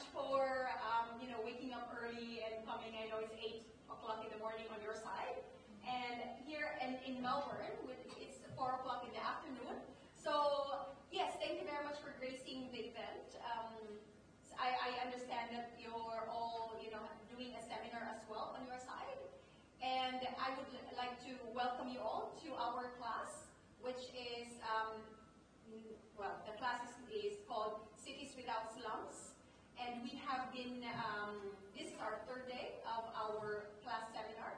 much for, um, you know, waking up early and coming. I know it's 8 o'clock in the morning on your side. And here in, in Melbourne, it's 4 o'clock in the afternoon. So, yes, thank you very much for gracing the event. Um, I, I understand that you're all, you know, doing a seminar as well on your side. And I would like to welcome you all to our class, which is, um, well, the class is, is, called Cities Without Slums. And we have been, um, this is our third day of our class seminar.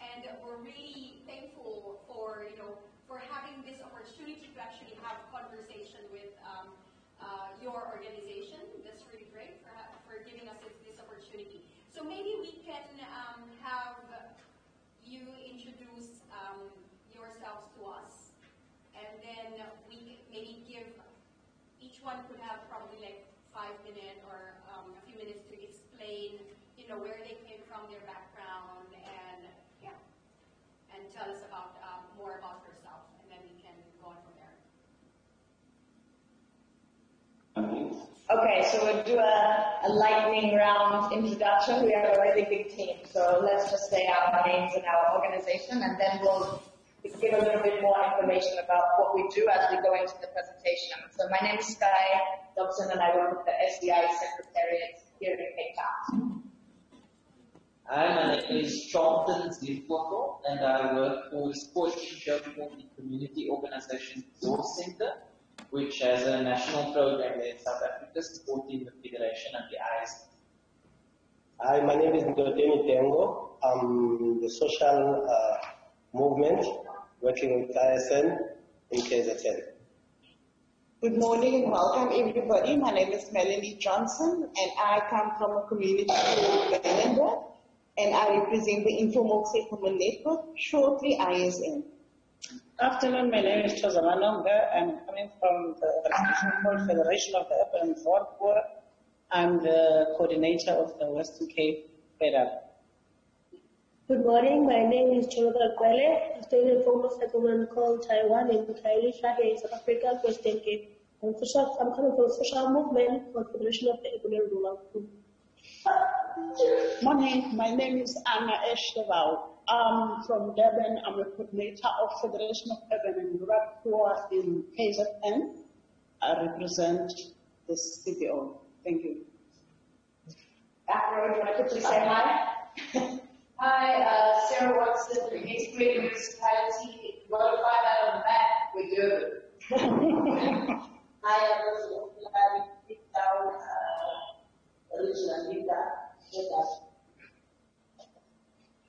And we're really thankful for, you know, for having this opportunity to actually have conversation with um, uh, your organization. That's really great for, for giving us this, this opportunity. So maybe we can um, have you introduce um, yourselves to us, and then we maybe give, each one could have probably like five minutes or um, a few minutes to explain, you know, where they came from, their background, and yeah, and tell us about um, more about yourself, and then we can go on from there. Okay, so we'll do a, a lightning round introduction. We have a really big team, so let's just say our names and our organization, and then we'll give a little bit more information about what we do as we go into the presentation. So my name is Sky Dobson, and I work with the SDI Secretariat here in Cape Town. Hi, my name is Charlton Ziervogel, and I work for the Sportsmanship Community Organization Resource Center which has a national program in South Africa supporting the Federation and the IS. Hi, my name is Ndodeni Tengo. I'm the social uh, movement working with ISN in KZN. Good morning and welcome everybody. My name is Melanie Johnson and I come from a community called Belinda and I represent the Informal Settlement Network, shortly ISN. Afternoon, my name is Tozama Nonga. I'm coming from the Organization Federation of the Upper and Poor. I'm the coordinator of the Western Cape FEDUP. Good morning, my name is Choloka Kwele. I stay in a former settlement called Taiwan in Khayelitsha here in South Africa, Western Cape. I'm, social, I'm coming from the social movement for the Federation of the Economic Rural Group. Morning, my name is Anna Estevao. I'm from Durban. I'm a coordinator of Federation of Urban and Rural Poor in KZN. I represent the CBO. Thank you. Back row, do you want to quickly say hi? hi, uh, Sarah Watson from eThekwini Municipality. You want to find out on the map? We do. hi, I'm Elizabeth Deep down, uh, Elizabeth, deep down.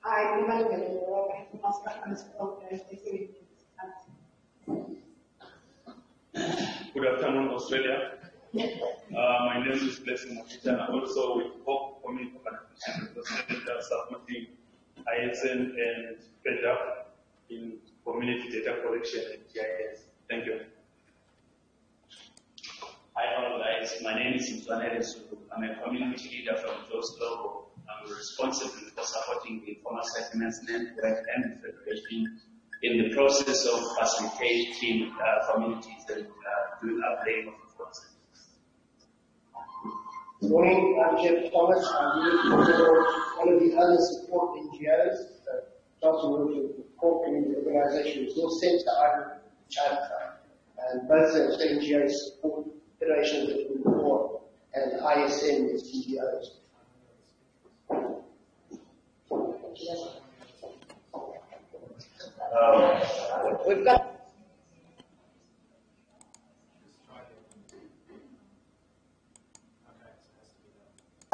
Hi, good afternoon, Australia. Uh, my name is Blessing Mokita, and I'm also with Hope Community Organization, representing submitting ISN and FEDUP in community data collection and GIS. Thank you. Hi, all guys. My name is Mtwanele. I'm a community leader from Joe Slovo I'm responsible for supporting the informal settlements network and the federation in the process of facilitating uh, communities that uh, do upgrade of the morning, I'm Jeff Thomas. I'm one of the other support NGOs that Johnson works with the core community organization Resource Center out China. And both those NGOs support Federation of the Poor and ISN as CEOs. Um, we've got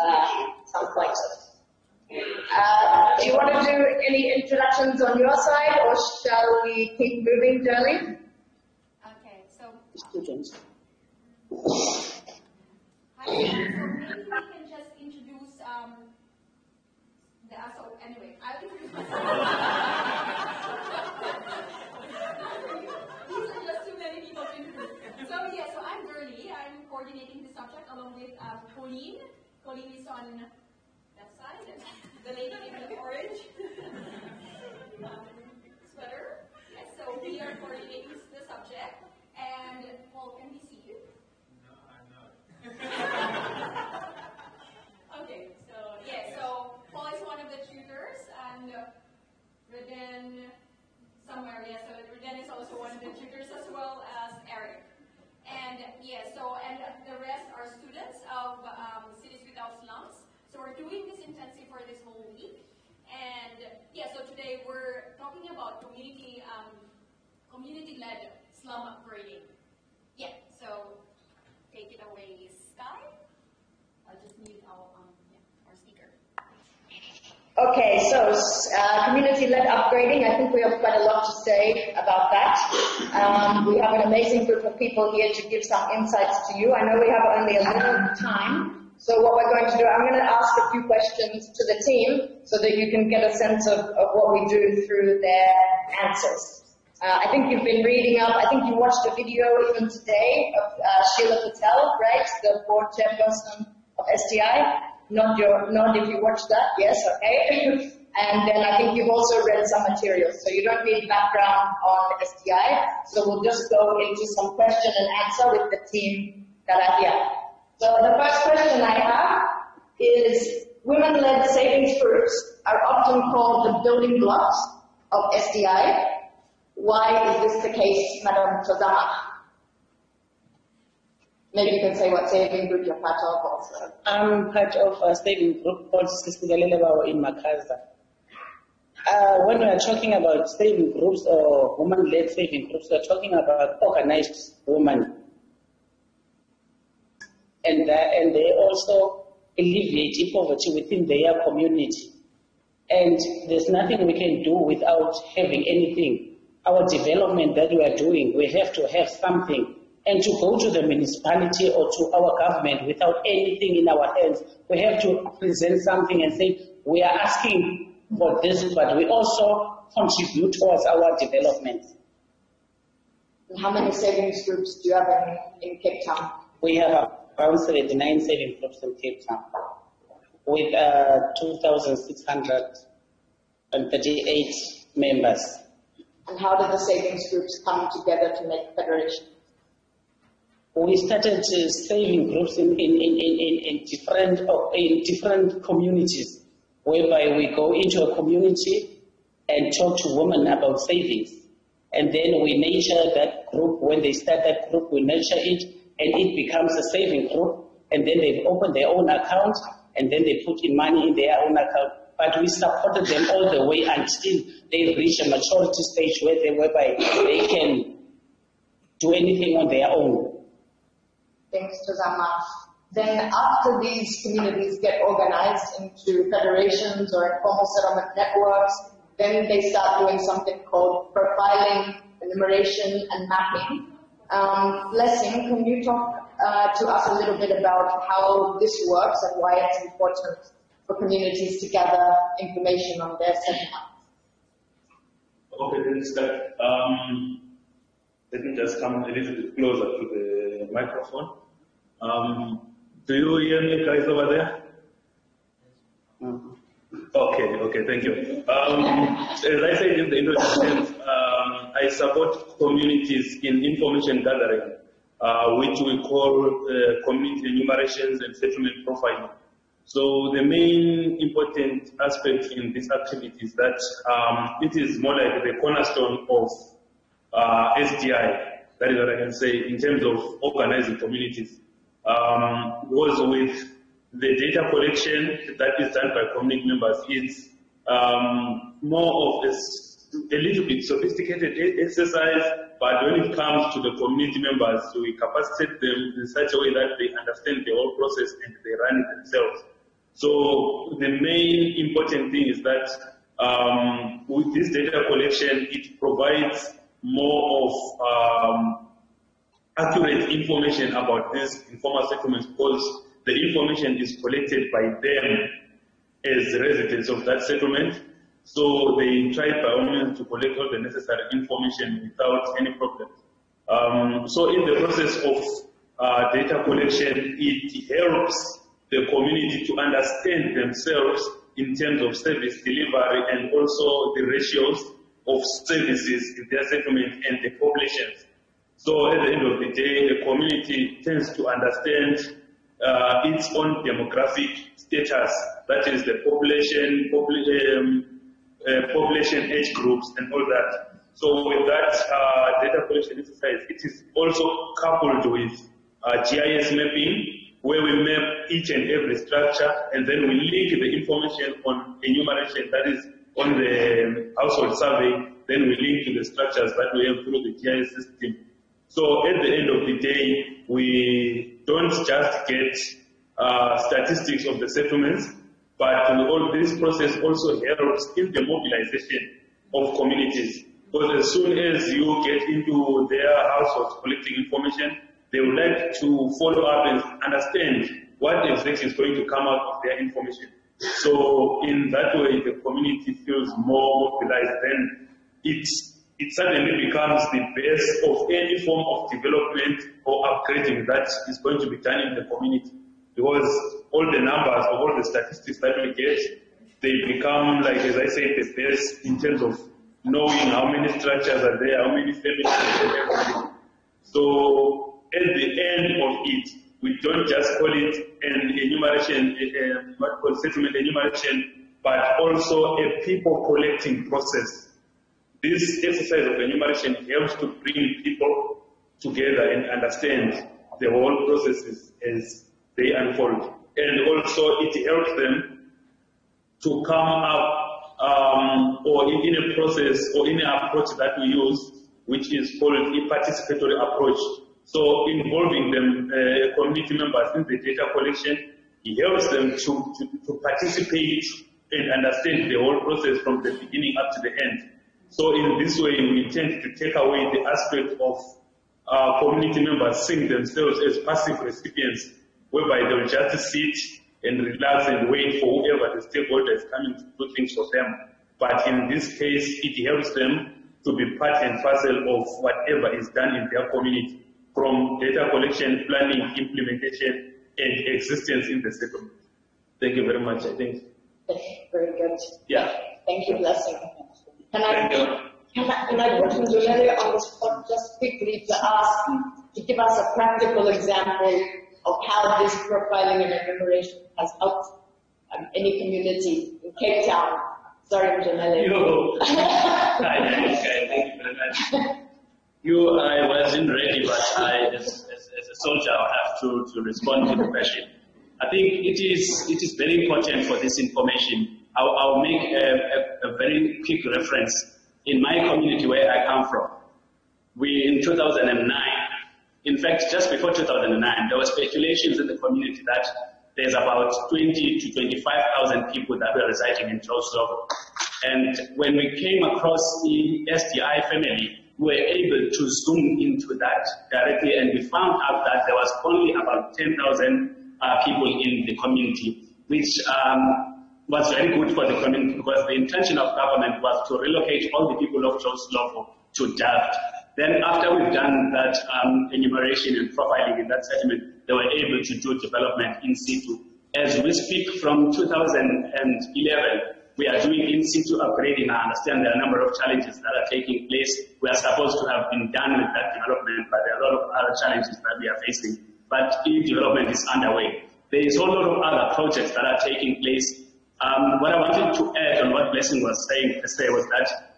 uh, some places. Uh, do you want to do any introductions on your side, or shall we keep moving, darling? Okay, so. Students. Hi, so maybe we can just introduce um, the, so anyway, I'll introduce myself. So yeah. So I'm Gerly. I'm coordinating the subject along with uh, Colleen. Colleen is on that side, and the lady in the orange um, sweater. Yes, so we are coordinating the subject, and Paul can we see you? No, I'm not. okay, so yeah, so Paul is one of the tutors, and Reden somewhere, yeah, so Reden is also one of the tutors as well as Eric. And yeah, so, and the rest are students of um, Cities Without Slums. So we're doing this intensive for this whole week. And yeah, so today we're talking about community, um, community-led slum upgrading. Yeah, so take it away, Sky. Okay, so uh, community-led upgrading, I think we have quite a lot to say about that. Um, we have an amazing group of people here to give some insights to you. I know we have only a little time, so what we're going to do, I'm going to ask a few questions to the team so that you can get a sense of, of what we do through their answers. Uh, I think you've been reading up, I think you watched a video even today of uh, Sheela Patel, right, the board chairperson of SDI. Nod, your, nod if you watched that, yes, okay. and then I think you've also read some materials, so you don't need background on SDI. So we'll just go into some question and answer with the team that are here. So the first question I have is women-led savings groups are often called the building blocks of SDI. Why is this the case, Madam Tozama? Maybe you can say what saving group you're part of also. I'm part of a saving group called Sisigalelebawo in Makhaza. Uh, when we are talking about saving groups or women-led saving groups, we are talking about organized women and, uh, and they also alleviate poverty within their community. And there's nothing we can do without having anything. Our development that we are doing, we have to have something. And to go to the municipality or to our government without anything in our hands, we have to present something and say, we are asking for this, but we also contribute towards our development. And how many savings groups do you have in, in Cape Town? We have around 79 saving groups in Cape Town with uh, 2,638 members. And how did the savings groups come together to make federation? We started saving groups in, in, in, in, in, different, uh, in different communities, whereby we go into a community and talk to women about savings. And then we nurture that group. When they start that group, we nurture it and it becomes a saving group, and then they open their own account, and then they put in money in their own account. But we supported them all the way until they reach a maturity stage where they, whereby they can do anything on their own. Thanks, Tozama. Then after these communities get organized into federations or informal settlement networks, then they start doing something called profiling, enumeration, and mapping. Um, Blessing, can you talk uh, to us a little bit about how this works and why it's important for communities to gather information on their settlements? Okay, start. Um, let me just come a little bit closer to the microphone. Um, do you hear me guys over there? Mm-hmm. Okay, okay, thank you. Um, as I said in the introduction, um, I support communities in information gathering, uh, which we call uh, community enumerations and settlement profiling. So the main important aspect in this activity is that um, it is more like the cornerstone of uh, SDI. That is what I can say in terms of organizing communities. Um, was with the data collection that is done by community members it's um, more of a, a, little bit sophisticated exercise, but when it comes to the community members, we capacitate them in such a way that they understand the whole process and they run it themselves. So the main important thing is that um, with this data collection, it provides more of um, accurate information about these informal settlements because the information is collected by them as residents of that settlement. So they tried by all means to collect all the necessary information without any problem. Um, so in the process of uh, data collection, it helps the community to understand themselves in terms of service delivery and also the ratios of services in their settlement and the populations. So at the end of the day, the community tends to understand uh, its own demographic status, that is the population, um, uh, population age groups and all that. So with that uh, data collection exercise, it is also coupled with uh, GIS mapping, where we map each and every structure, and then we link the information on enumeration, that is on the household survey, then we link to the structures that we have through the GIS system. So at the end of the day, we don't just get uh, statistics of the settlements, but all this process also helps in the mobilization of communities. Because as soon as you get into their households collecting information, they would like to follow up and understand what exactly is going to come out of their information. So in that way, the community feels more mobilized. Then it, it suddenly becomes the base of any form of development or upgrading that is going to be done in the community. Because all the numbers of all the statistics that we get, they become, like as I said, the base in terms of knowing how many structures are there, how many families are there. So at the end of it, we don't just call it an enumeration, what called settlement enumeration, but also a people collecting process. This exercise of enumeration helps to bring people together and understand the whole processes as they unfold. And also it helps them to come up um, or in, in, a process or in an approach that we use, which is called a participatory approach. So involving them, uh, community members in the data collection, it helps them to, to, to participate and understand the whole process from the beginning up to the end. So in this way, we intend to take away the aspect of uh, community members seeing themselves as passive recipients, whereby they will just sit and relax and wait for whoever the stakeholder is coming to do things for them. But in this case, it helps them to be part and parcel of whatever is done in their community, from data collection, planning, implementation, and existence in the settlement. Thank you very much, I think. Very good. Yeah. Thank you, Blessing. Can I, can I, can I put Njulele on the spot just quickly to ask, to give us a practical example of how this profiling and enumeration has helped um, any community in Cape Town. Sorry, Njulele. You. Hi, thank you very much. You, I wasn't ready, but I, as, as, as a soldier, I have to, to respond to the question. I think it is, it is very important for this information. I'll, I'll make a, a, a very quick reference. In my community where I come from, we, in 2009, in fact, just before 2009, there were speculations in the community that there's about 20 to 25,000 people that were residing in Joe Slovo. And when we came across the SDI family, were able to zoom into that directly and we found out that there was only about 10,000 uh, people in the community, which um, was very good for the community because the intention of government was to relocate all the people of Joe Slovo to Delft. Then after we've done that um, enumeration and profiling in that settlement, they were able to do development in situ. As we speak from 2011, we are doing in situ upgrading. I understand there are a number of challenges that are taking place. We are supposed to have been done with that development, but there are a lot of other challenges that we are facing. But e-development is underway. There is a whole lot of other projects that are taking place. Um, what I wanted to add on what Blessing was saying, say was that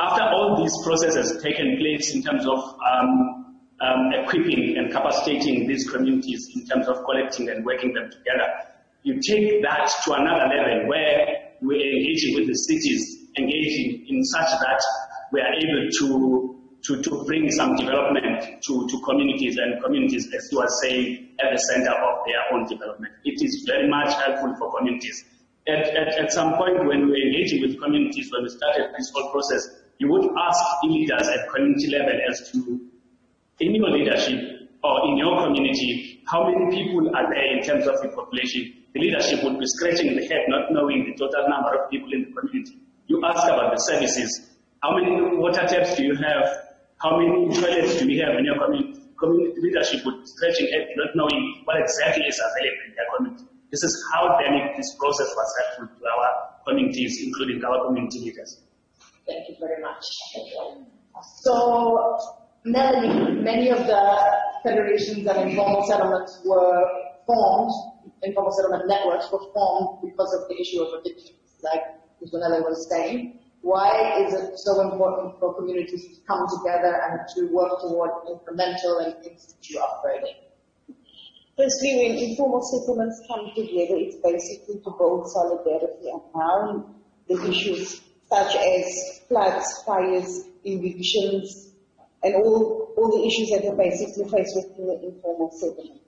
after all these processes taken place in terms of um, um, equipping and capacitating these communities in terms of collecting and working them together, you take that to another level where we're engaging with the cities, engaging in such that we are able to, to, to bring some development to, to communities and communities, as you are saying, at the center of their own development. It is very much helpful for communities. At, at, at some point when we were engaging with communities, when we started this whole process, you would ask leaders at community level as to, in your leadership or in your community, how many people are there in terms of the population? The leadership would be scratching the head, not knowing the total number of people in the community. You ask about the services. How many water taps do you have? How many toilets do we have in your community? Community leadership would be scratching head, not knowing what exactly is available in their community. This is how dynamic this process was helpful to our communities, including our community leaders. Thank you very much. So, Melanie, many of the federations and informal settlements were formed, informal settlement networks were formed because of the issue of addictions, like Mr. was saying. Why is it so important for communities to come together and to work toward incremental and in situ upgrading? Firstly, when informal settlements come together, it's basically to build solidarity around the issues such as floods, fires, evictions, and all, all the issues that are basically faced within the informal settlement.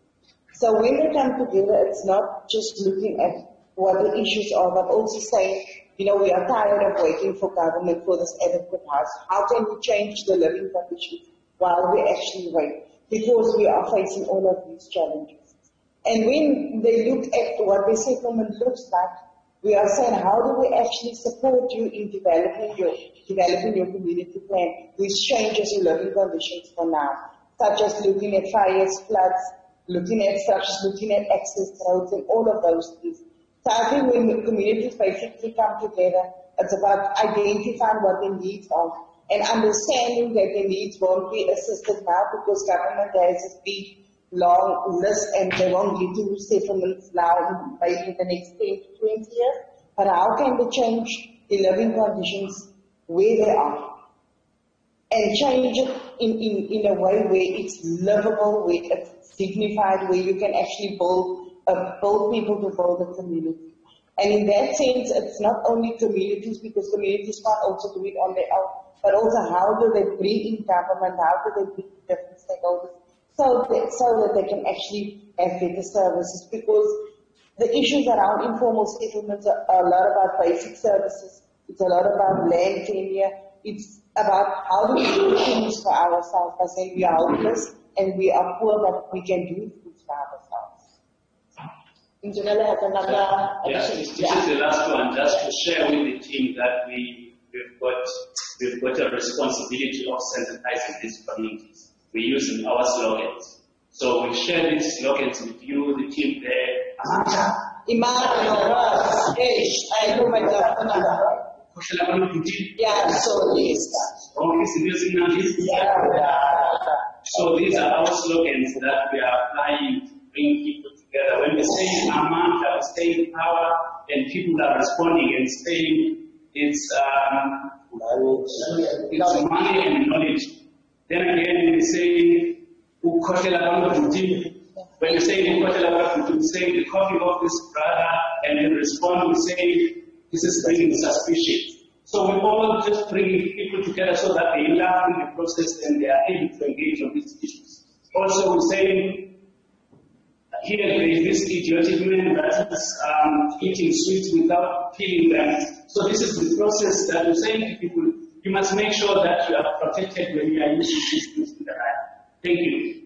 So when they come together, it's not just looking at what the issues are, but also saying, you know, we are tired of waiting for government for this adequate house. How can we change the living conditions while we actually wait? Because we are facing all of these challenges. And when they look at what the settlement looks like, we are saying, how do we actually support you in developing your, developing your community plan, which changes your living conditions for now, such as looking at fires, floods, looking at structures, looking at access roads and all of those things. So I think when communities basically come together, it's about identifying what their needs are and understanding that their needs won't be assisted now because government has a big long list and they won't give you settlements now maybe in the next 10 to 20 years. But how can they change the living conditions where they are? And change it in, in, in a way where it's livable, where it's dignified, where you can actually build, uh, build people to build a community. And in that sense, it's not only communities because communities can't also do it on their own, but also how do they bring in government, how do they bring different stakeholders so that, so that they can actually have better services because the issues around informal settlements are, are a lot about basic services. It's a lot about land tenure. It's about how do we do things for ourselves by saying we are helpless and we are poor, but we can do things for ourselves. Intonella has another Yeah, addition. this, this is the last one, just to share with the team that we, we've got, we've got a responsibility of sensitizing these communities. We're using our slogans. So we share these slogans with you, the team there. Imagine, hey, I know my Kukhohlela abantu ukuthi- Yeah, so yes. Wonke izinto ezimnandi. So these are our slogans that we are applying to bring people together. When we say amandla, we say power, and people are responding and saying it's, um, it's money and knowledge. Then again, we say, ukhohlela abantu when we say ukhohlela ukuthi, we say the coffee of this brother, and in response we say, this is bringing suspicion. So we all just bring people together so that they learn in the process and they are able to engage on these issues. Also, we say, here there is this idiotic man that is um, eating sweets without peeling them. So this is the process that we're saying to people, you must make sure that you are protected when you are using these things in the. Thank you.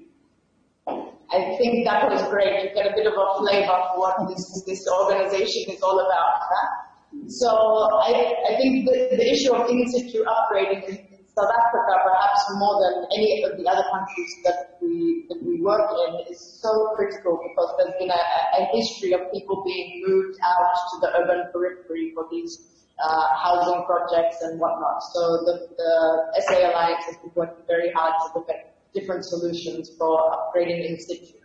I think that was great. You get a bit of a flavor for what this, this organization is all about. Huh? So I, I think the, the issue of in-situ upgrading in, in South Africa, perhaps more than any of the other countries that we, that we work in, is so critical because there's been a, a history of people being moved out to the urban periphery for these uh, housing projects and whatnot. So the, the SA Alliance has been working very hard to look at different solutions for upgrading in situ.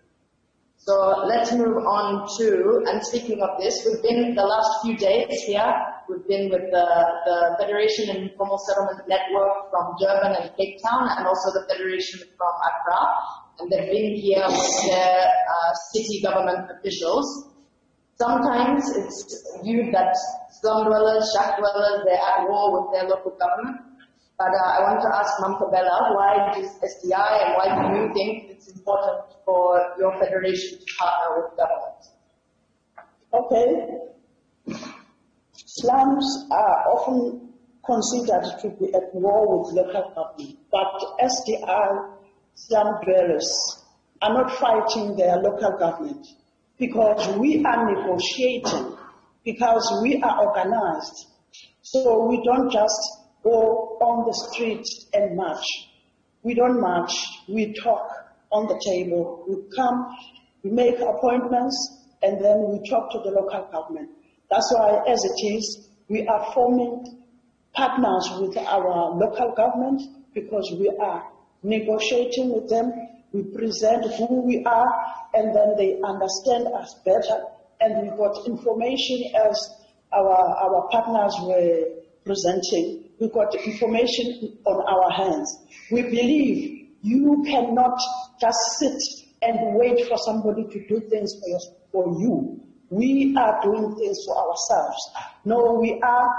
So let's move on to, and speaking of this, we've been the last few days here, we've been with the, the Federation and Informal Settlement Network from Durban and Cape Town, and also the Federation from Accra, and they've been here with their uh, city government officials. Sometimes it's viewed that slum dwellers, shack dwellers, they're at war with their local government. But uh, I want to ask Mamkabela, why does SDI and why do you think it's important for your federation to partner with government? Okay. Slums are often considered to be at war with local government, but SDI slum dwellers are not fighting their local government because we are negotiating, because we are organized. So we don't just go on the street and march. We don't march, we talk on the table. We come, we make appointments, and then we talk to the local government. That's why, as it is, we are forming partners with our local government because we are negotiating with them. We present who we are, and then they understand us better. And we got information as our, our partners were presenting. We got information on our hands. We believe you cannot just sit and wait for somebody to do things for you. We are doing things for ourselves. No, we are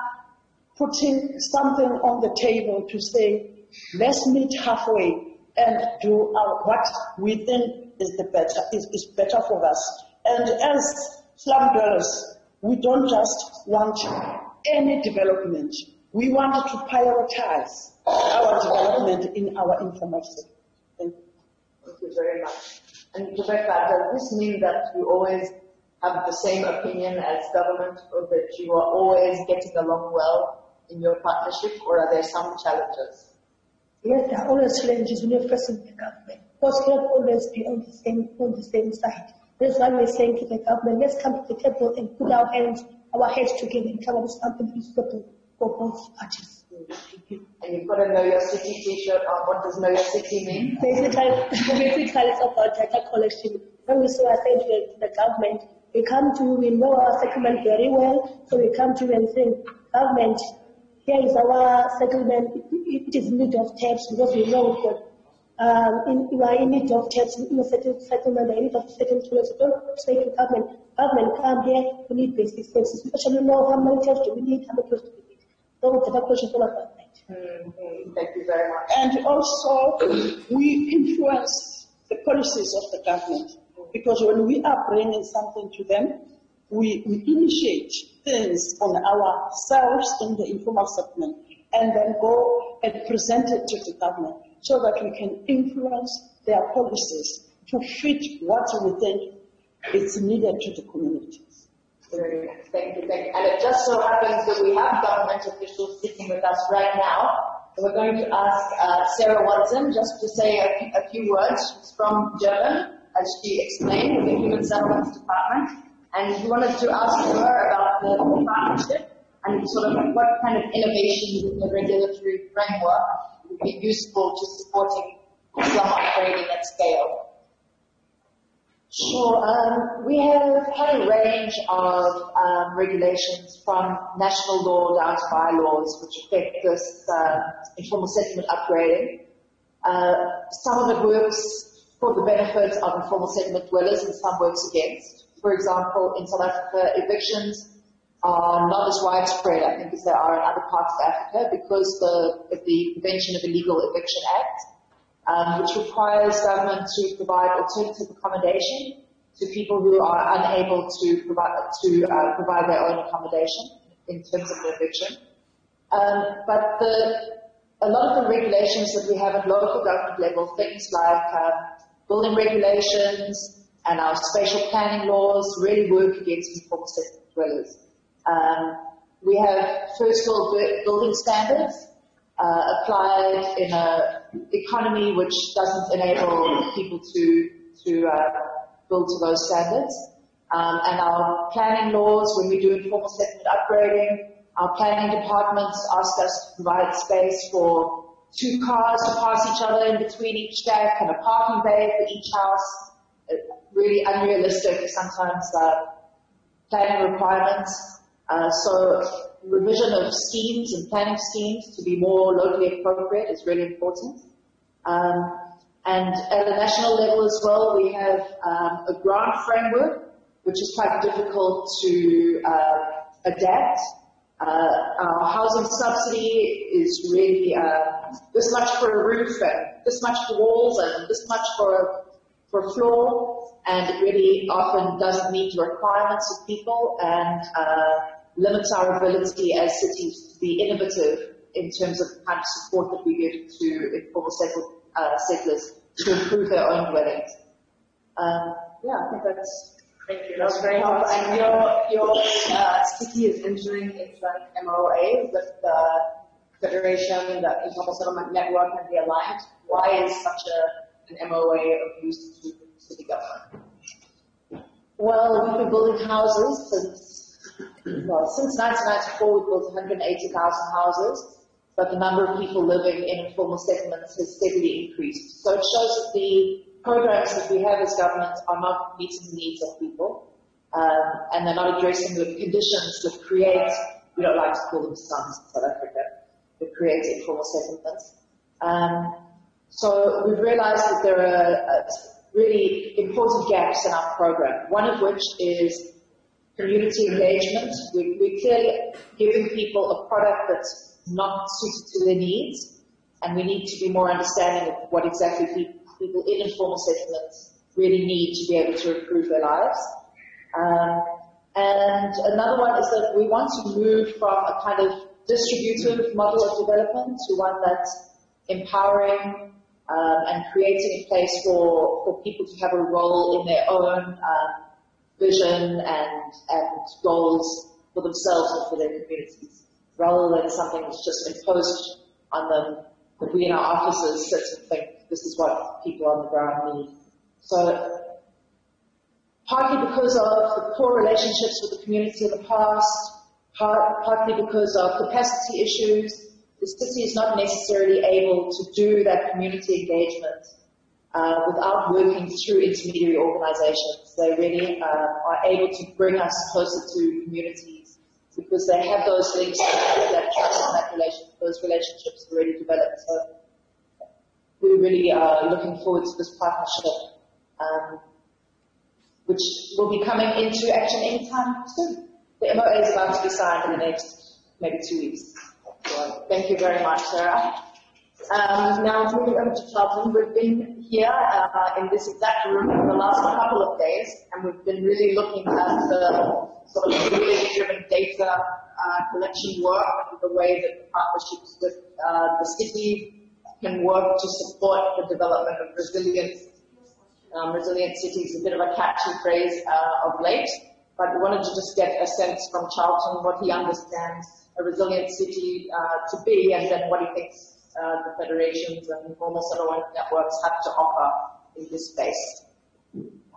putting something on the table to say, let's meet halfway and do our, what we think is the better, is, is better for us. And as slum dwellers, we don't just want any development. We want to prioritize our development in our informal sector. Thank you. Thank you very much. And Rebecca, does this mean that you always have the same opinion as government or that you are always getting along well in your partnership or are there some challenges? Yes, there are always challenges when you're facing the government. Because we have always be on the same on the same side. That's why we're saying to the government, let's come to the table and put our hands, our heads together and come up with something suitable parties. And you've got to know your city t-shirt on. What does know your city mean? Basically, basically it's about data collection. When we saw I say to the, government, we come to, we know our settlement very well, so we come to you and say, government, here is our settlement, it, it is need of taps because we know we've got um, in, we are in need of taps in a certain settlement, in need of certain tools. So don't say to government, government, come here, we need basic services. We actually know how many taps do we need, how many taps do we need. So the question is all about that. Mm-hmm. Thank you very much. And also, we influence the policies of the government because when we are bringing something to them, we, we initiate things on ourselves in the informal segment and then go and present it to the government so that we can influence their policies to fit what we think is needed to the communities. Thank you, thank you. And it just so happens that we have government officials sitting with us right now. So we're going to ask uh, Sarah Watson just to say a, a few words. She's from Durban, as she explained, with the Human Settlements Department. And we wanted to ask her about the, the partnership and sort of what kind of innovations in the regulatory framework would be useful to supporting slum upgrading at scale. Sure. Um, we have had a range of um, regulations from national law down to bylaws which affect this uh, informal settlement upgrading. Uh, some of it works for the benefit of informal settlement dwellers and some works against. For example, in South Africa, evictions are not as widespread, I think, as they are in other parts of Africa because the, the Prevention of Illegal Eviction Act um, which requires government to provide alternative accommodation to people who are unable to provide, to, uh, provide their own accommodation in terms of eviction. Um, but the, a lot of the regulations that we have at local government level, things like uh, building regulations and our spatial planning laws really work against informal settlement dwellers. Um, we have first world building standards uh, applied in an economy which doesn't enable people to to uh, build to those standards. Um, and our planning laws, when we do informal settlement upgrading, our planning departments ask us to provide space for two cars to pass each other in between each stack and a parking bay for each house. Really unrealistic sometimes uh, planning requirements. Uh, so revision of schemes and planning schemes to be more locally appropriate is really important. Um, and at a national level as well, we have um, a grant framework, which is quite difficult to uh, adapt. Uh, our housing subsidy is really uh, this much for a roof and this much for walls and this much for for floor, and it really often doesn't meet the requirements of people and uh, limits our ability as cities to be innovative in terms of the kind of support that we give to informal settled, uh, settlers to improve their own dwellings. Um, yeah, I think that's Thank you. That's very helpful. And your your uh, city is entering into an MOA with the Federation, the Informal Settlement Network, and the Alliance. Why is such a, an MOA of use to city government? Well, we've been building houses since well, since 1994, we've built 180,000 houses, but the number of people living in informal settlements has steadily increased. So it shows that the programs that we have as government are not meeting the needs of people, um, and they're not addressing the conditions that create, we don't like to call them slums in South Africa, that create informal settlements. Um, so we've realized that there are uh, really important gaps in our program, one of which is community engagement. We, we're clearly giving people a product that's not suited to their needs, and we need to be more understanding of what exactly people in informal settlements really need to be able to improve their lives. Um, and another one is that we want to move from a kind of distributive model of development to one that's empowering um, and creating a place for, for people to have a role in their own um, vision and, and goals for themselves and for their communities, rather than something that's just imposed on them that we in our offices sit and think this is what people on the ground need. So partly because of the poor relationships with the community in the past, part, partly because of capacity issues, the city is not necessarily able to do that community engagement uh, without working through intermediary organizations. They really uh, are able to bring us closer to communities because they have those links, that trust and that relation, those relationships already developed. So we really are looking forward to this partnership, um, which will be coming into action anytime soon. The MOA is about to be signed in the next maybe two weeks. Thank you very much, Sarah. Um, now moving over to Charlton, we've been here uh, in this exact room for the last couple of days, and we've been really looking at the sort of community-driven data uh, collection work the way that partnerships with uh, the city can work to support the development of resilient, um, resilient cities. A bit of a catchy phrase uh, of late, but we wanted to just get a sense from Charlton what he understands a resilient city uh, to be, and then what he thinks uh, the federations and informal settlement networks have to offer in this space.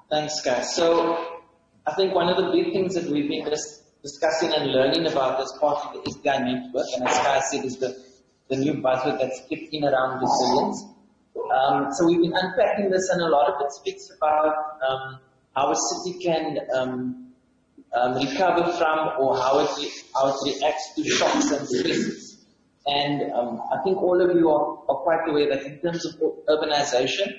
Thanks, guys. So I think one of the big things that we've been dis- discussing and learning about as part of the SDI network, and as Sky said, is the, the new buzzword that's kicked in around resilience. Um, so we've been unpacking this, and a lot of it speaks about um, how a city can um, um, recover from or how it, how it reacts to shocks and stresses. And um, I think all of you are, are quite aware that in terms of urbanization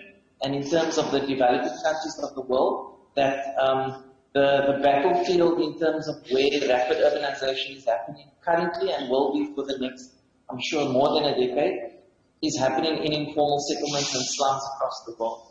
and in terms of the developing countries of the world, that um, the, the battlefield in terms of where rapid urbanization is happening currently and will be for the next, I'm sure, more than a decade, is happening in informal settlements and slums across the world.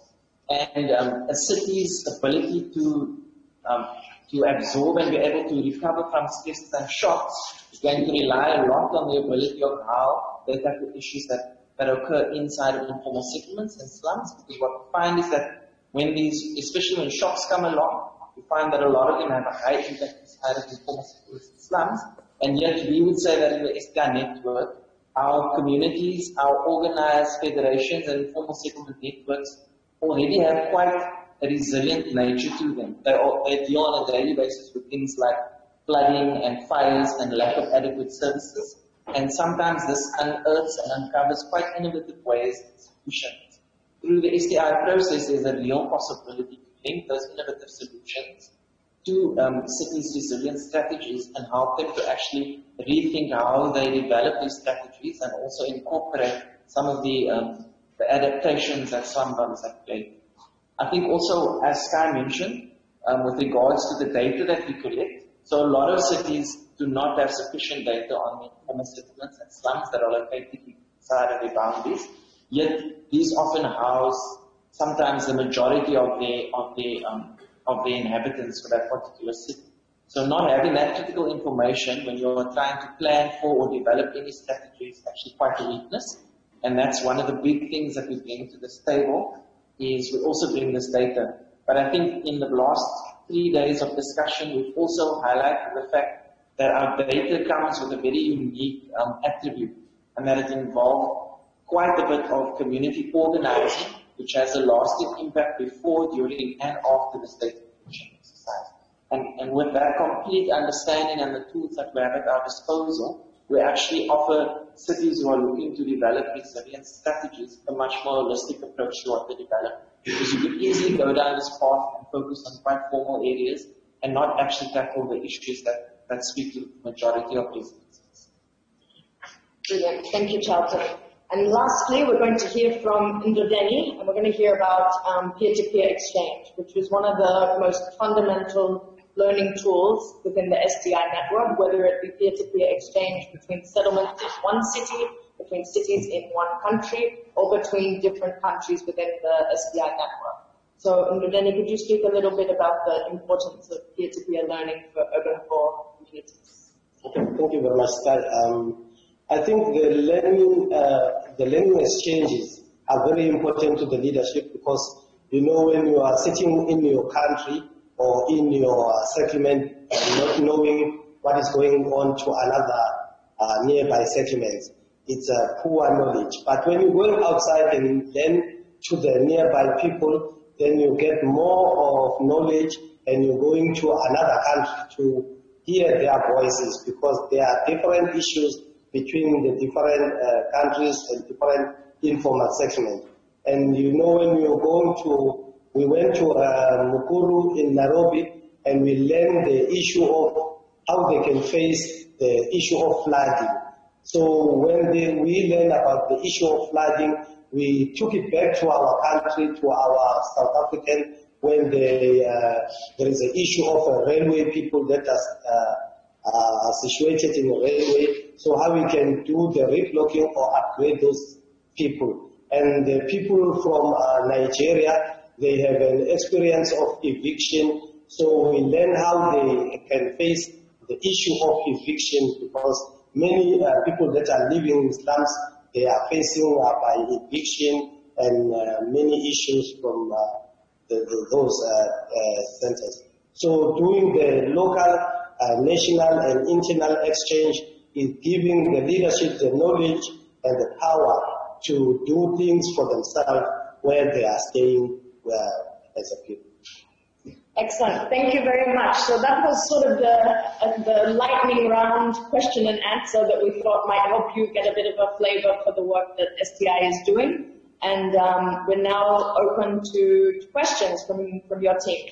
And um, a city's ability to um, to absorb and be able to recover from stresses and shocks is going to rely a lot on the ability of how they tackle issues that, that occur inside of informal settlements and slums. Because what we find is that when these, especially when shocks come along, we find that a lot of them have a high impact inside of informal settlements and slums. And yet we would say that in the SDI network, our communities, our organized federations and informal settlement networks already have quite resilient nature to them. They, all, they deal on a daily basis with things like flooding and fires and lack of adequate services. And sometimes this unearths and uncovers quite innovative ways and solutions. Through the SDI process, there's a real possibility to link those innovative solutions to um, cities' resilience strategies and help them to actually rethink how they develop these strategies and also incorporate some of the, um, the adaptations that some have played. I think also, as Sky mentioned, um, with regards to the data that we collect, so a lot of cities do not have sufficient data on the informal settlements and slums that are located inside of their boundaries. Yet these often house sometimes the majority of the of the um, of the inhabitants for that particular city. So not having that critical information when you're trying to plan for or develop any strategy is actually quite a weakness. And that's one of the big things that we bring to this table is we also bring this data. But I think in the last three days of discussion, we've also highlighted the fact that our data comes with a very unique um, attribute and that it involves quite a bit of community organizing, which has a lasting impact before, during, and after the state exercise. And, and with that complete understanding and the tools that we have at our disposal, we actually offer cities who are looking to develop resilience strategies a much more holistic approach to what they develop. Because you could easily go down this path and focus on quite formal areas and not actually tackle the issues that, that speak to the majority of resilience. Brilliant. Thank you, Charlton. And lastly, we're going to hear from Indradeni, and we're going to hear about um, peer-to-peer exchange, which was one of the most fundamental learning tools within the SDI network, whether it be peer-to-peer exchange between settlements in one city, between cities in one country, or between different countries within the SDI network. So, Ndudeni, could you speak a little bit about the importance of peer-to-peer learning for urban poor communities? Okay, thank you very much. Um, I think the learning, uh, the learning exchanges are very important to the leadership because you know when you are sitting in your country or in your settlement not knowing what is going on to another uh, nearby settlement, it's a poor knowledge. But when you're going outside and learn to the nearby people, then you get more of knowledge and you're going to another country to hear their voices because there are different issues between the different uh, countries and different informal settlements. And you know when you're going to, we went to uh, in Nairobi and we learned the issue of how they can face the issue of flooding. So when they, we learned about the issue of flooding, we took it back to our country, to our South African, when they, uh, there is an issue of railway people that are uh, situated in railway. So how we can do the reblocking or upgrade those people. And the people from uh, Nigeria, they have an experience of eviction. So we learn how they can face the issue of eviction because many uh, people that are living in slums, they are facing uh, by eviction and uh, many issues from uh, the, the, those uh, centers. So doing the local, national and internal exchange is giving the leadership the knowledge and the power to do things for themselves where they are staying people. Excellent. Thank you very much. So that was sort of the, uh, the lightning round question and answer that we thought might help you get a bit of a flavor for the work that SDI is doing. And um, we're now open to questions from, from your team.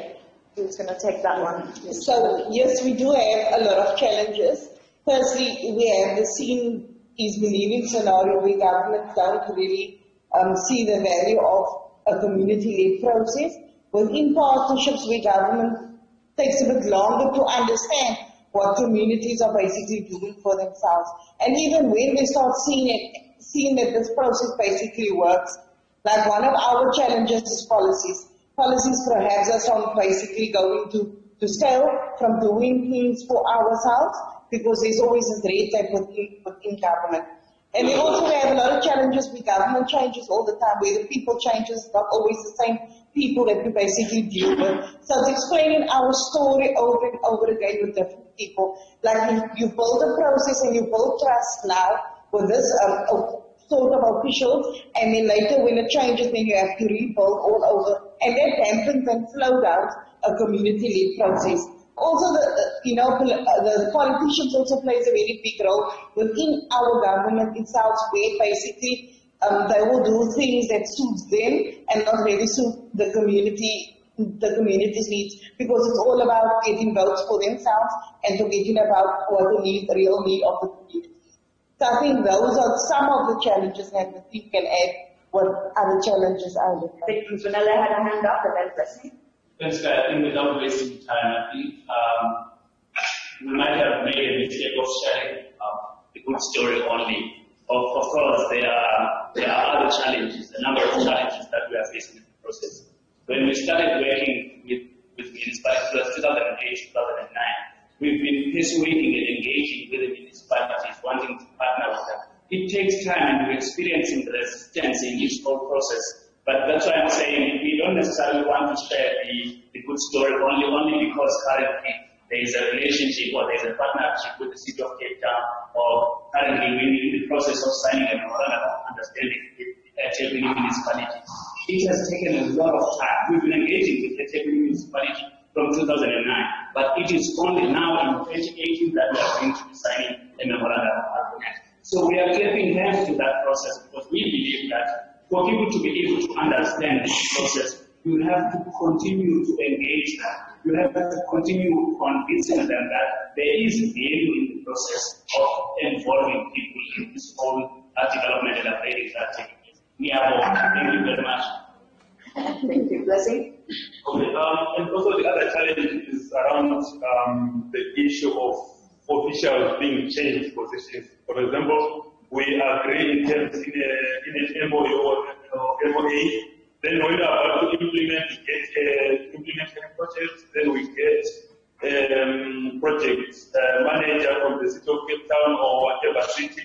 who's going to take that one? So, yes, we do have a lot of challenges. Firstly, we have the seen is believing scenario where governments don't really um, see the value of a community-led process. Within partnerships where government takes a bit longer to understand what communities are basically doing for themselves. And even when they start seeing it, seeing that this process basically works, like one of our challenges is policies policies perhaps us on basically going to, to stay from doing things for ourselves because there's always a red tape within, within government. And we also have a lot of challenges with government changes all the time, where the people changes, not always the same people that we basically deal with. So it's explaining our story over and over again with different people. Like you, you build a process and you build trust now with this um, sort of officials, and then later when it changes, then you have to rebuild all over, and that dampens and slows down a community-led process. Also, the, you know, uh, the politicians also plays a very big role within our government itself, where basically um, they will do things that suits them and not really suit the community the community's needs because it's all about getting votes for themselves and forgetting about what the need, the real need of the community. So I think those are some of the challenges that we can add what other challenges are there? I think Mzunele had a hand up and then Blessing. Thanks, I think without wasting time, I think um, we might have made a mistake of sharing um, the good story only. Of, of course, there are, there are other challenges, a number of challenges that we are facing in the process. When we started working with, with municipalities, 2008, 2009, we've been persuading and engaging with the municipalities, wanting to partner with them. It takes time and we're experiencing the resistance in this whole process. But that's why I'm saying we don't necessarily want to share the, the good story only, only because currently there is a relationship or there is a partnership with the city of Cape Town or currently we're in the process of signing a memorandum of understanding with the eThekwini municipality. It has taken a lot of time. We've been engaging with the eThekwini municipality from 2009, but it is only now in 2018 that we are going to be signing a memorandum. So we are clapping hands to that process because we believe that for people to be able to understand this process, you have to continue to engage them. You have to continue convincing them that there is value in the process of involving people in this whole uh, development and upgrading that taking place. Thank you very much. Thank you. Blessing? Okay, um, and also the other challenge is around um, the issue of officials being changed positions. For example, we agree in terms in, a, in an MOU or, or MOA, then when we are about to implement, get uh, implementation projects, then we get um, project uh, manager from the city of Cape Town or whatever city.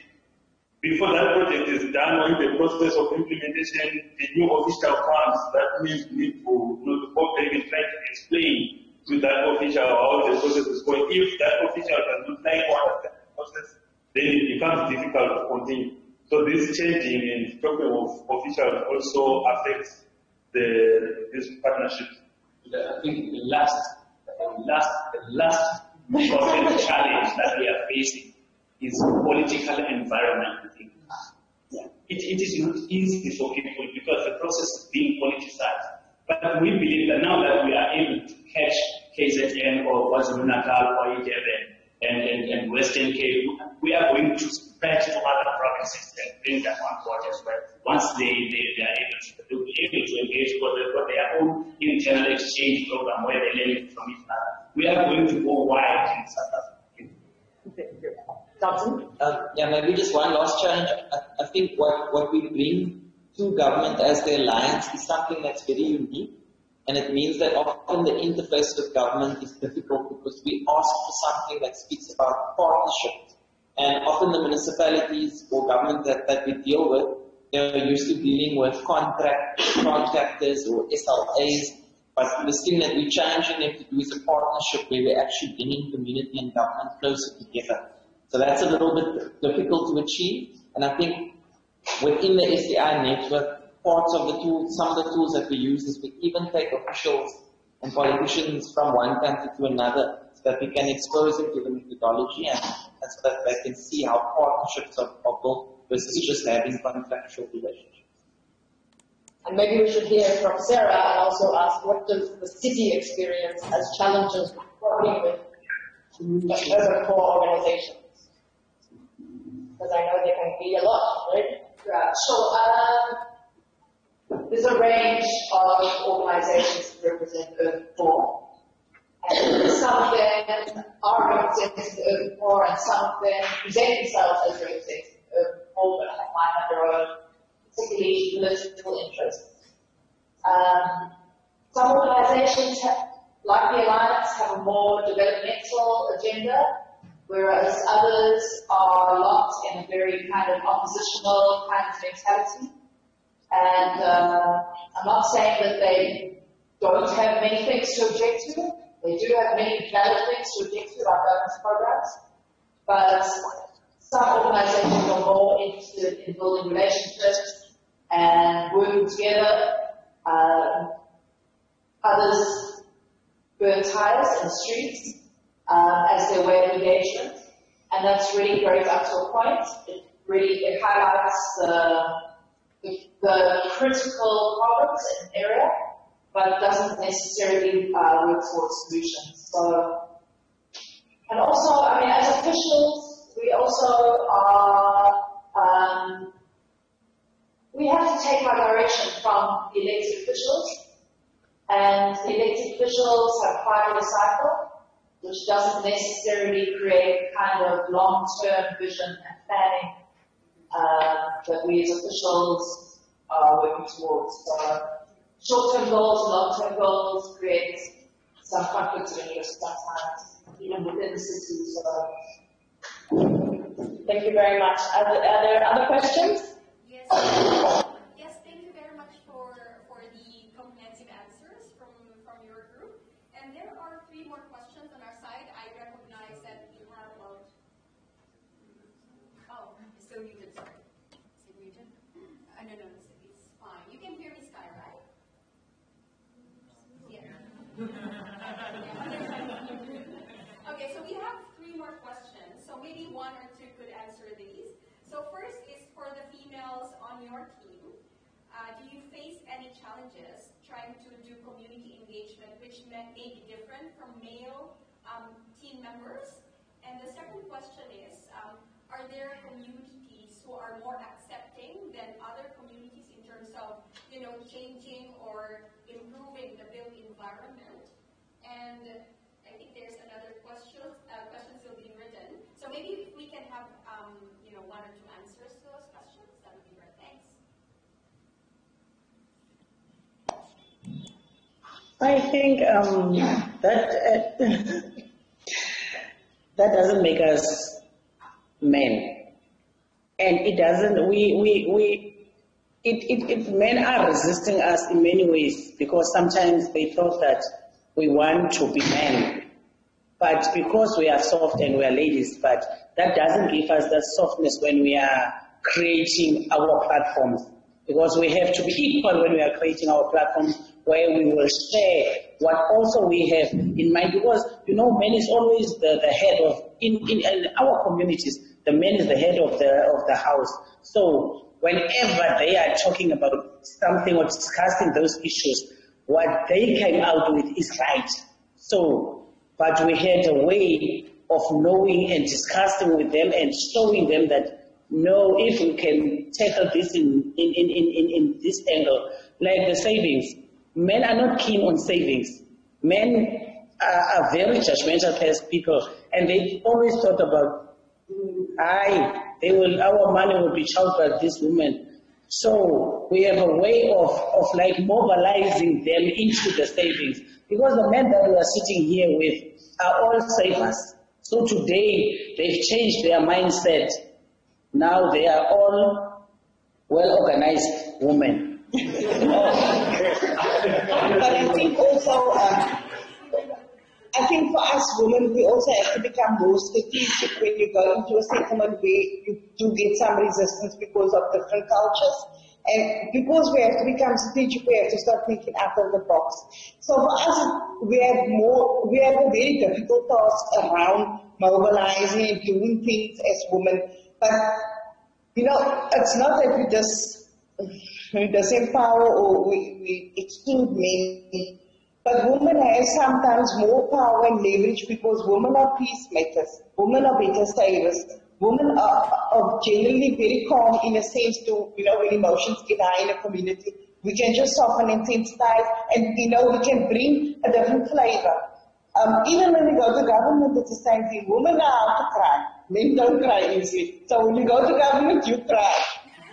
Before that project is done, or in the process of implementation, the new official comes. That means we need to, you know, to go back and try to explain to that official how the process is going. If that official does not like what the process, then it becomes difficult to continue. So this changing and talking of officials also affects the this partnership. I think the last, the last, the last important challenge that we are facing is political environment. I think. It, it is not easy for people because the process is being politicized. But we believe that now that we are able to catch KZN or KwaZulu Natal or Durban and, and, and Western Cape, we are going to spread to other provinces and bring them on board as well. Once they, they, they are able to, to be able to engage because they've got their own internal exchange program where they learn from each other. We are going to go wide in South Africa. Johnson? Um, yeah, maybe just one last challenge. I, I think what, what we bring to government as the alliance is something that's very unique. And it means that often the interface with government is difficult because we ask for something that speaks about partnership. And often the municipalities or government that, that we deal with, they're used to dealing with contract, contractors or SLAs. But the thing that we're challenging them to do is a partnership where we're actually bringing community and government closer together. So that's a little bit difficult to achieve. And I think within the SDI network, parts of the tools, some of the tools that we use is we even take officials and politicians from one country to another so that we can expose them to the methodology and, and so that they can see how partnerships are, are built versus just having contractual relationships. And maybe we should hear from Sarah and also ask what does the city experience as challenges working with the urban poor organizations? Because I know they can be a lot, right? Yeah, so um, there's a range of organizations that represent Urban poor. And some of them are representing the Urban poor and some of them present themselves as representing Urban poor but have their own particularly political interests. Um, some organizations, have, like the Alliance, have a more developmental agenda, whereas others are locked in a very kind of oppositional kind of mentality. And uh, I'm not saying that they don't have many things to object to. They do have many valid things to object to, like governance programs. But some organizations are more interested in building relationships and working together. Um, others burn tires the streets um, as their way of engagement, and that's really great up to a point. It really it highlights the, the, the critical problems in an area, but doesn't necessarily uh, work towards solutions. So, and also, I mean, as officials, we also are um, we have to take our direction from the elected officials, and the elected officials have five-year cycle, which doesn't necessarily create kind of long-term vision and planning Uh, that we as officials are working towards. So short-term goals, long-term goals create some conflicts of interest sometimes, even within the city. So Thank you very much. Are there, other questions? Yes, thank you very much for, for the comprehensive answers from, from your group. And there are three more questions on our side. I recognize that you have about, oh, so muted, sorry. Is it muted? Uh, no, no, it's, it's fine. You can hear me, Sky, right? Yeah. Okay, so we have three more questions. So maybe one or two could answer these. So first is for the females on your team. Uh, do you face any challenges trying to do community engagement which may, may be different from male um, team members? And the second question is, um, are there communities who are more accepting than other communities in terms of, you know, changing or improving the built environment? And I think there's another question, uh, question still being written. So maybe we can have, um, you know, one or two answers to those questions, that would be great. Thanks. I think um, that uh, that doesn't make us men, and it doesn't. We we we. It, it, it, men are resisting us in many ways because sometimes they thought that we want to be men, but because we are soft and we are ladies, but that doesn't give us that softness when we are creating our platforms because we have to be equal when we are creating our platforms where we will share what also we have in mind. Because you know man is always the, the head of in, in, in our communities the man is the head of the of the house. So whenever they are talking about something or discussing those issues what they came out with is right. So but we had a way of knowing and discussing with them and showing them that no, if we can tackle this in, in, in, in, in this angle, like the savings, men are not keen on savings. Men are, are very judgmental as people, and they always thought about, I, they will, our money will be charged by this woman. So we have a way of, of like mobilizing them into the savings. Because the men that we are sitting here with are all savers. So today they've changed their mindset. Now they are all well organized women. But I think also, um, I think for us women, we also have to become more strategic when you go into a settlement where you do get some resistance because of different cultures. And because we have to become strategic, we have to start thinking out of the box. So for us, we have more, we have a very difficult task around mobilizing and doing things as women. But, you know, it's not that we just, we disempower or we, we exclude men. But women have sometimes more power and leverage because women are peacemakers. Women are better savers. Women are, are generally very calm in a sense to, you know, when emotions get high in a community. We can just soften and sensitize and, you know, we can bring a different flavor. Um, even when we go to government, it's the same thing. Women are out to cry. Men don't cry easily. So when you go to government, you cry.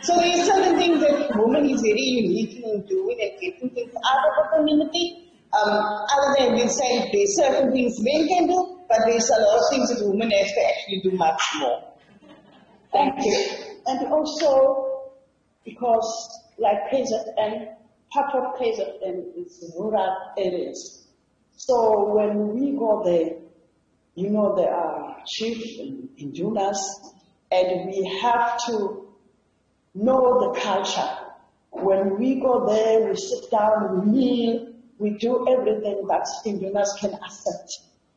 So there's certain things that women is very unique in doing and getting things out of the community. Um, other than we say there's certain things men can do, but there's a lot of things that women have to actually do much more. Thank you. And also because like KZN, part of KZN is rural areas. So when we go there, you know, there are chiefs and indunas, and we have to know the culture. When we go there, we sit down, we meal, we do everything that indunas can accept,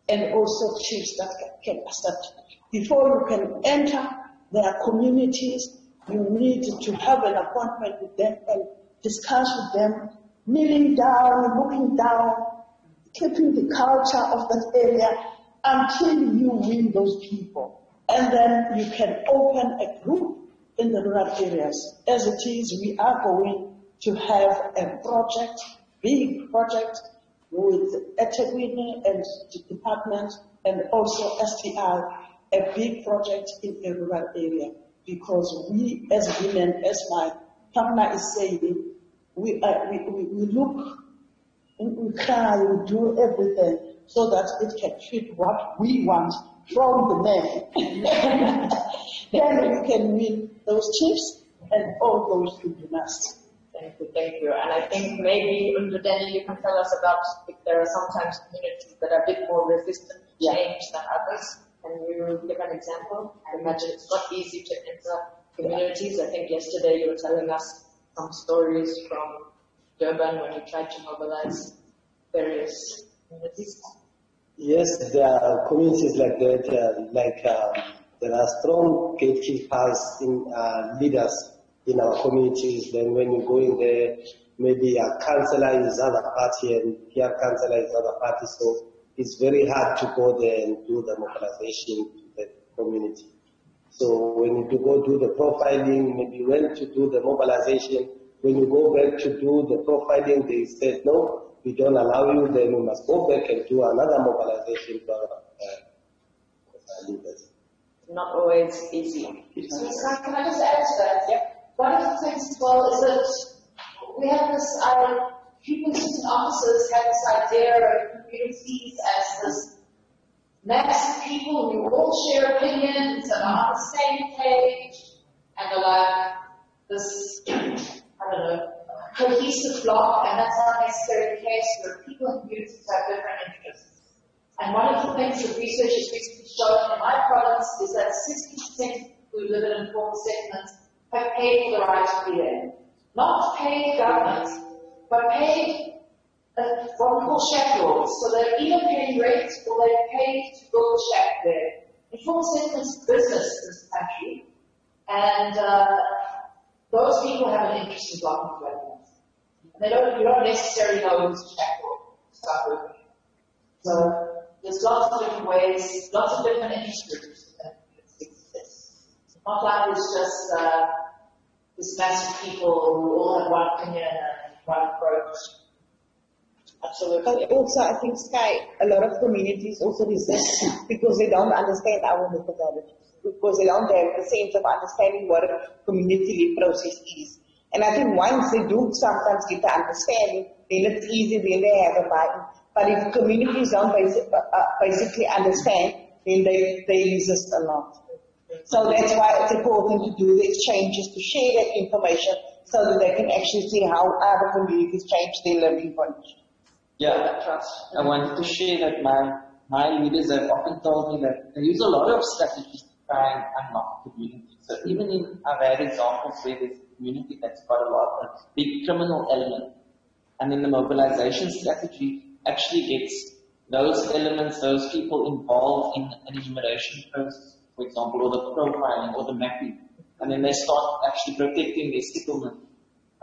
and also chiefs that can accept. Before you can enter their communities, you need to have an appointment with them and discuss with them, kneeling down, looking down, keeping the culture of that area until you win those people. And then you can open a group in the rural areas. As it is, we are going to have a project, big project with eThekwini and the department and also SDI, a big project in a rural area. Because we as women, as my partner is saying, we, we, we, we look, we cry, we do everything so that it can fit what we want from the men. then we can win those chips and all those to be nice. Thank you, thank you. And I think maybe Ndudeni you can tell us about if there are sometimes communities that are a bit more resistant to Yeah. change than others. Can you give an example? I imagine it's not easy to enter communities. I think yesterday you were telling us some stories from Durban when you tried to mobilize various communities. Yes, there are communities like that, uh, like um, there are strong gatekeepers in uh, leaders in our communities. Then when you go in there, maybe a councillor is other party and peer councillor is other party. So it's very hard to go there and do the mobilization to the community. So when you do go do the profiling, maybe when to do the mobilization, when you go back to do the profiling, they said, no, we don't allow you, then you must go back and do another mobilization to uh, leaders. Not always easy. So, can I just add to that? Yep. One of the things as well is that we have this, uh, people in certain offices have this idea of communities as this mass of people who all share opinions and are on the same page and are like this, I don't know, cohesive block, and that's not necessarily the case where people in communities have different interests. And one of the things that research has recently shown in my province is that 60% who live in informal settlements have paid for the right to be there. Not paid government, but paid uh, what we call. So they're either paying rent or they're paid to build a shack there. Informal settlements business in this country, and uh, those people have an interest in blocking development. And they don't, you don't necessarily know who's a shack to start working. So there's lots of different ways, lots of different interest groups that exist. It's not like it's just uh, this mass of people who all have one opinion and one approach. But also, I think Sky, a lot of communities also resist because they don't understand our methodologies, because they don't have the sense of understanding what a community lead process is. And I think once they do sometimes get the understanding, then it's easy, then they have a buy-in. But if communities don't basic, basically understand, then they, they resist a lot. So that's why it's important to do the exchanges, to share that information so that they can actually see how other communities change their living conditions. Yeah, I wanted to share that my, my leaders have often told me that they use a lot of strategies to try and unlock communities. So even in, I've had examples where there's a community that's got a lot of big criminal element. And in the mobilization strategy actually gets those elements, those people involved in an enumeration process, for example, or the profiling or the mapping. And then they start actually protecting their settlement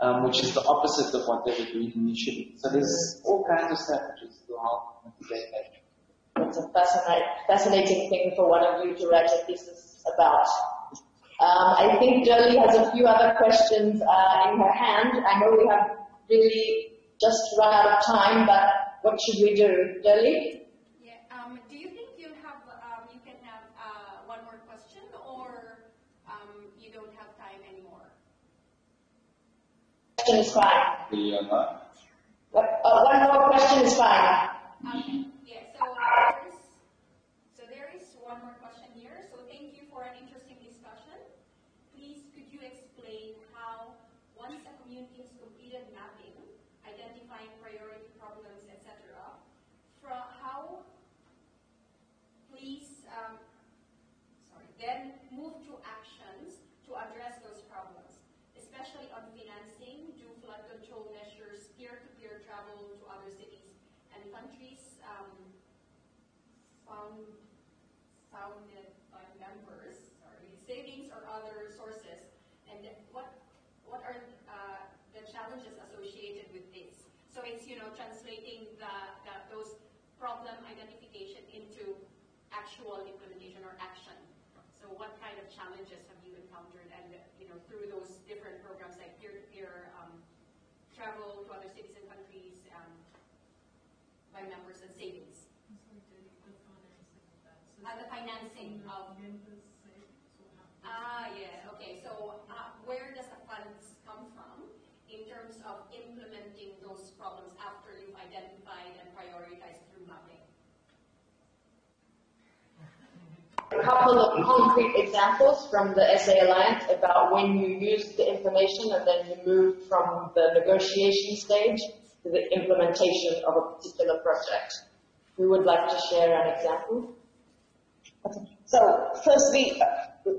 um, which is the opposite of what they were doing initially. So there's all kinds of strategies to help mitigate that. It's a fascinating, fascinating thing for one of you to write a thesis about. Um, I think Jolie has a few other questions uh, in her hand. I know we have really just run out of time, but what should we do? Jolie? Yeah, um, do you think you have, um, you can have, uh, one more question or, um, you don't have time anymore? Question is fine. What, uh, one more question is fine. Okay, yeah, so there's, so there is one more question here. So thank you for an interesting discussion. Please, could you explain how, once a community has completed mapping, identifying priority problems, etc., from how, please, um, sorry, then move to actions to address those problems, especially on financing, do flood control measures, peer-to-peer travel to other cities and countries um, found, founded by members, sorry, savings or other sources, and what what are uh, the challenges associated with this? So it's you know translating the, the those problem identification into actual implementation or action. So what kind of challenges have you encountered? and, you know, through those different programs like peer-to-peer um, travel to other cities and countries um, by members and savings. Uh, the financing of. Ah, yeah, okay, so uh, where does the funds come from in terms of implementing those problems after you've identified and prioritized through mapping? A couple of concrete examples from the SA Alliance about when you use the information and then you move from the negotiation stage to the implementation of a particular project. Who would like to share an example? So firstly, uh,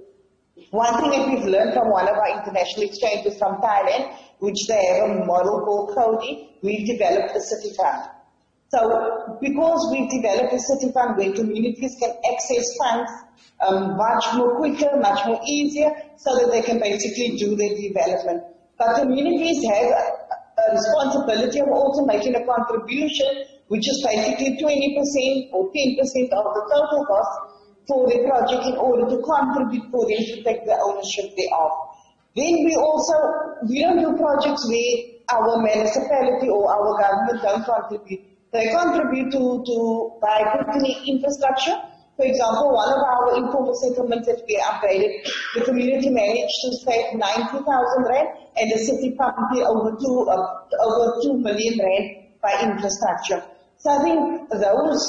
one thing that we've learned from one of our international exchanges from Thailand, which they have a model called CODI, we've developed a city fund. So because we've developed a city fund where communities can access funds um, much more quicker, much more easier, so that they can basically do their development. But communities have a, a responsibility of also making a contribution, which is basically 20% or 10% of the total cost for the project in order to contribute for them to take the ownership thereof. Then we also, we don't do projects where our municipality or our government don't contribute. They contribute to, to by putting infrastructure. For example, one of our informal settlements that we upgraded, the community managed to save 90,000 rand and the city pumped over two, uh, over 2 million rand by infrastructure. So I think those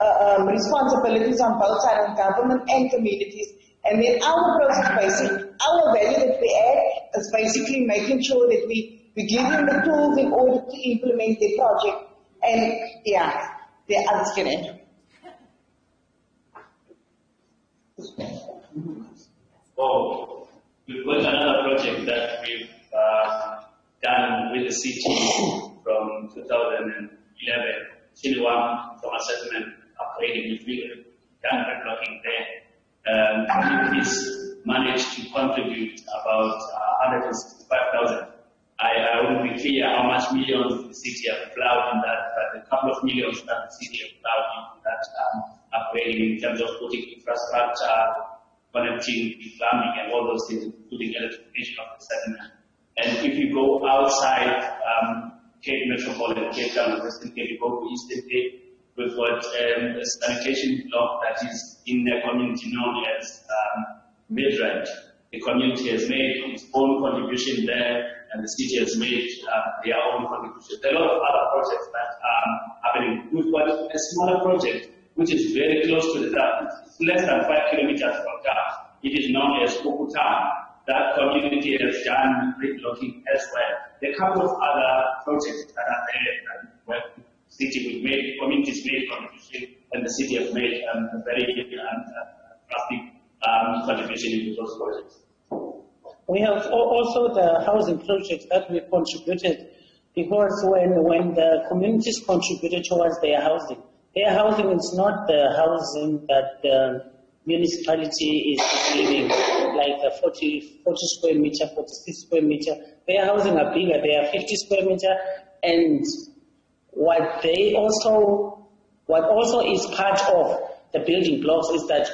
uh, um, responsibilities on both sides of government and communities. And then our process basic, our value that we add is basically making sure that we, we give them the tools in order to implement the project. And yeah, the others can add. Oh, we've got another project that we've uh, done with the city of millions that the city plowed that um, upgrading in terms of putting infrastructure, connecting, plumbing, and all those things, including electrification of the settlement. And if you go outside um, Cape Metropolitan, Cape Town, Western Cape, you go to Eastern Cape, we've got um, a sanitation block that is in the community known as um, Midrand. The community has made its own contribution there, and the city has made uh, their own contribution. There are a lot of other projects that are happening. We've got a smaller project which is very close to the dam. It's less than five kilometers from dam. It is known as Kukutam. That community has done grid locking elsewhere. There are a couple of other projects that are there that work city will made, communities made contribution, and the city has made um, a very um, drastic um, contribution into those projects. We have also the housing projects that we contributed because when, when the communities contributed towards their housing, their housing is not the housing that the municipality is living, like the 40, 40 square meter, 46 square meter. Their housing are bigger, they are 50 square meter, and what they also, what also is part of the building blocks is that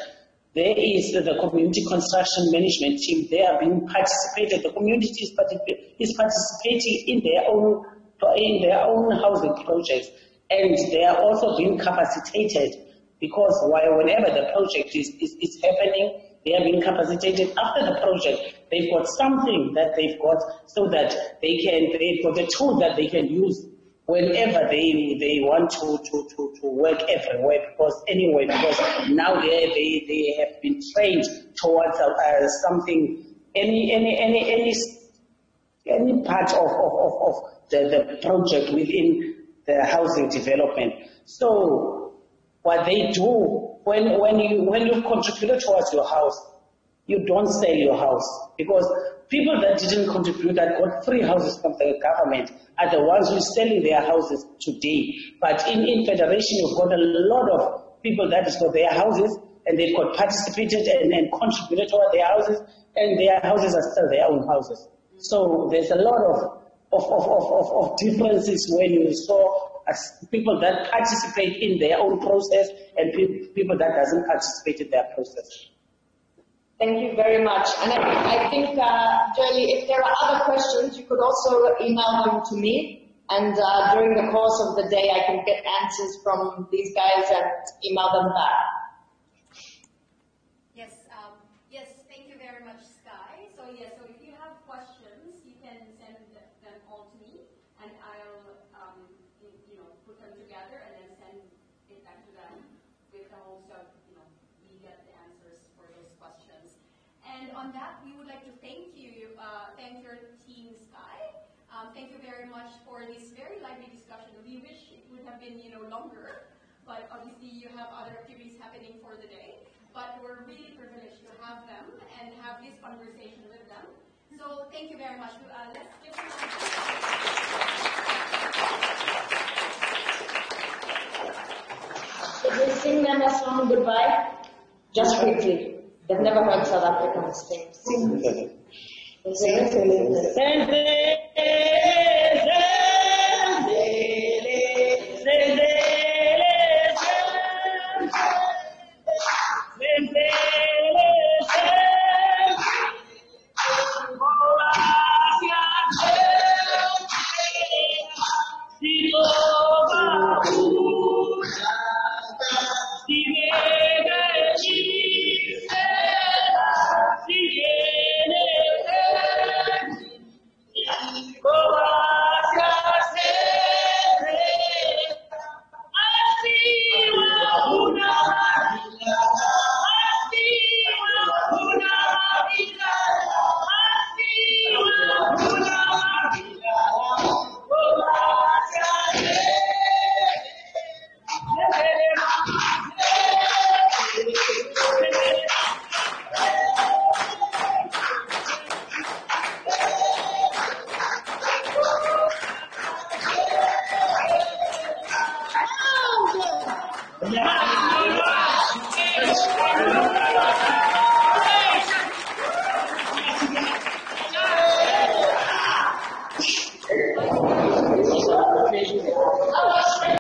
there is the community construction management team. They are being participated. The community is, is participating in their own in their own housing projects, and they are also being capacitated because while whenever the project is, is, is happening, they are being capacitated after the project. They've got something that they've got so that they can they've got a tool that they can use whenever they they want to, to, to, to work everywhere because anyway because now they they, they have been trained towards uh, something any any any any any part of, of, of, of the, the project within the housing development. So what they do when when you when you contribute towards your house, you don't sell your house because people that didn't contribute that got free houses from the government are the ones who are selling their houses today. But in, in federation, you've got a lot of people that is for their houses and they've got participated and, and contributed toward their houses and their houses are still their own houses. So there's a lot of, of, of, of, of differences when you saw people that participate in their own process and pe- people that doesn't participate in their process. Thank you very much. And I, I think, uh, Jolie, if there are other questions, you could also email them to me. And uh, during the course of the day, I can get answers from these guys and email them back. Yes, um, yes, thank you very much, Sky. So yes, so if you have questions, you can send them all to me, and I'll, um, you you know, put them together and then send it back to them with the hopes of, you know, we get the answers for those questions. And on that, we would like to thank you, uh, thank your team, Sky. Um, thank you very much for this very lively discussion. We wish it would have been, you know, longer, but obviously you have other activities happening for the day. But we're really privileged to have them and have this conversation with them. So thank you very much. Uh, let's give them Should we sing them a song goodbye? Just quickly. They've never heard South Africans sing. Sing. Sing. Sente